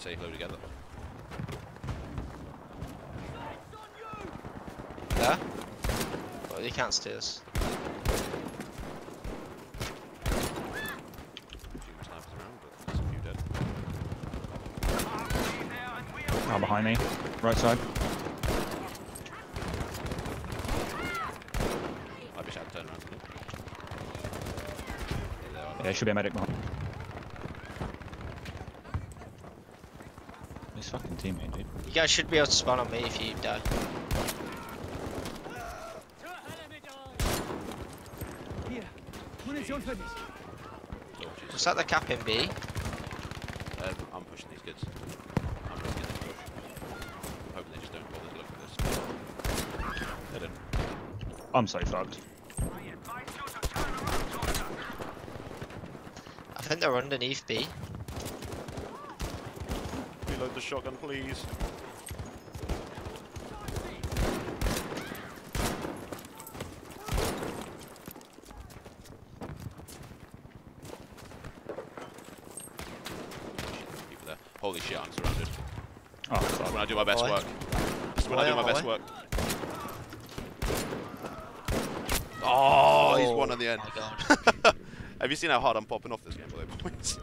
safe low together. Yeah? Well, you can't steal us. A few snipers around, but there's a few dead. Ah, behind me. Right side. I wish I'd turn around. There. Yeah, should be a medic behind. This fucking teammate, dude. You guys should be able to spawn on me if you die. Hier, Munition für dich. Soldiers. Was that the cap in B? Um, I'm pushing these kids. I'm risking this push. I'm hoping they just don't bother to look at this. They don't. I'm so fucked. I think they're underneath B. Reload the shotgun, please. Holy shit, I'm surrounded. Oh, That's fuck. when I do my best Boy. work. That's when I do my oh best work. Oh, he's one on the end. Oh my god. Have you seen how hard I'm popping off this game, by the way, boys?